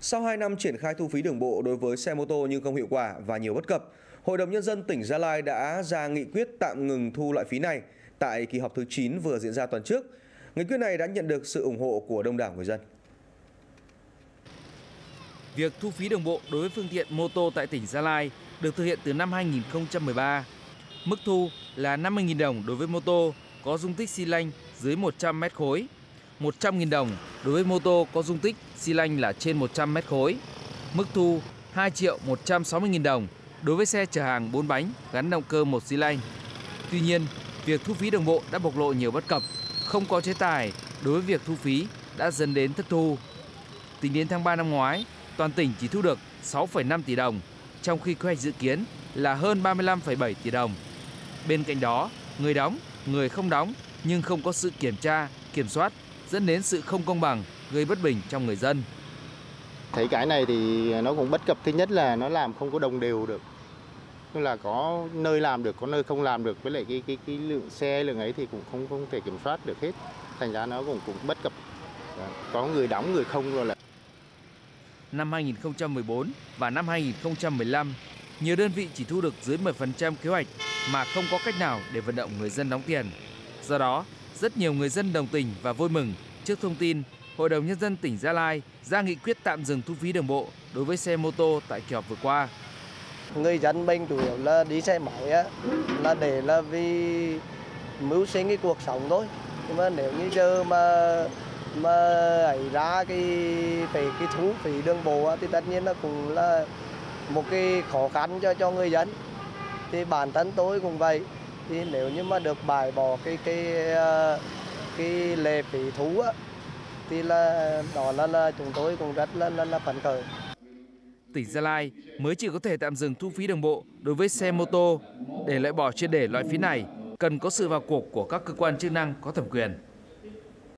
Sau 2 năm triển khai thu phí đường bộ đối với xe mô tô nhưng không hiệu quả và nhiều bất cập, Hội đồng Nhân dân tỉnh Gia Lai đã ra nghị quyết tạm ngừng thu loại phí này tại kỳ họp thứ 9 vừa diễn ra tuần trước. Nghị quyết này đã nhận được sự ủng hộ của đông đảo người dân. Việc thu phí đường bộ đối với phương tiện mô tô tại tỉnh Gia Lai được thực hiện từ năm 2013. Mức thu là 50.000 đồng đối với mô tô có dung tích xi lanh dưới 100 mét khối, 100.000 đồng đối với mô tô có dung tích xi lanh là trên 100 mét khối. Mức thu 2 triệu 160.000 đồng đối với xe chở hàng 4 bánh gắn động cơ một xi lanh. Tuy nhiên, việc thu phí đường bộ đã bộc lộ nhiều bất cập, không có chế tài đối với việc thu phí đã dẫn đến thất thu. Tính đến tháng 3 năm ngoái, toàn tỉnh chỉ thu được 6,5 tỷ đồng, trong khi kế hoạch dự kiến là hơn 35,7 tỷ đồng. Bên cạnh đó, người đóng, người không đóng nhưng không có sự kiểm tra, kiểm soát dẫn đến sự không công bằng, gây bất bình trong người dân. Thấy cái này thì nó cũng bất cập thứ nhất là nó làm không có đồng đều được. Tức là có nơi làm được, có nơi không làm được với lại cái cái cái lượng xe lượng ấy thì cũng không không thể kiểm soát được hết. Thành ra nó cũng cũng bất cập. Có người đóng người không rồi là năm 2014 và năm 2015, nhiều đơn vị chỉ thu được dưới 10% kế hoạch mà không có cách nào để vận động người dân đóng tiền. Do đó, rất nhiều người dân đồng tình và vui mừng trước thông tin Hội đồng Nhân dân tỉnh Gia Lai ra nghị quyết tạm dừng thu phí đường bộ đối với xe mô tô tại kỳ họp vừa qua. Người dân mình chủ yếu là đi xe máy á, là để là vì mưu sinh cái cuộc sống thôi. Nhưng mà nếu như giờ mà mà ấy ra cái về cái thu phí đường bộ thì tất nhiên là cũng là một cái khó khăn cho cho người dân thì bản thân tôi cũng vậy thì nếu như mà được bài bỏ cái cái ờ, cái lệ phí thú á, thì là đó là, là chúng tôi cũng rất là là, là phấn khởi tỉnh Gia Lai mới chỉ có thể tạm dừng thu phí đường bộ đối với xe mô tô để loại bỏ triệt để loại phí này cần có sự vào cuộc của các cơ quan chức năng có thẩm quyền.